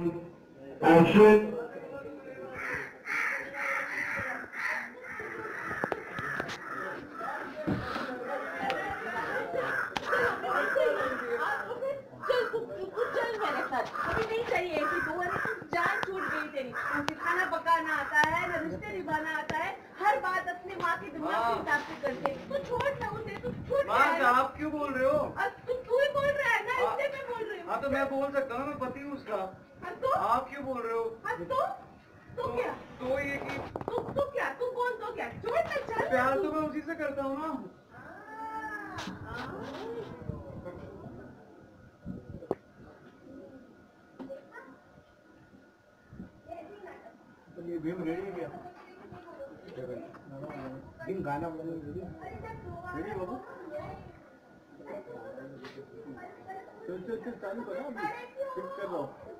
Action. खाना पकाना आता है न रिश्ते निभाना आता है हर बात अपनी माँ के दिमाग के हिसाब से करते तू छोड़ ना उसे तू छोड़ माँ यार। का आप क्यों बोल रहे हो अब तू ही बोल रहा है ना हाँ। इसलिए मैं बोल रही हूँ हाँ तो मैं बोल सकता हूँ मैं पति हूँ उसका आप क्यों बोल रहे हो? हाँ तो? तो क्या? तो ये कि तू तू क्या? तू कौन तो क्या? छोड़ ना चल ना प्यार तो मैं उसी से करता हूँ ना। तो ये भीम रेडी है क्या? भीम गाना बजाने रेडी रेडी बाबू? चल चल चल चालू करो अभी। कर लो जाओ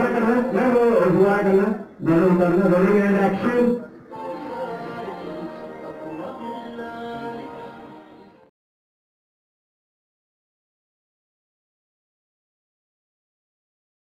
करना दोनों करना रोलिंग एंड एक्शन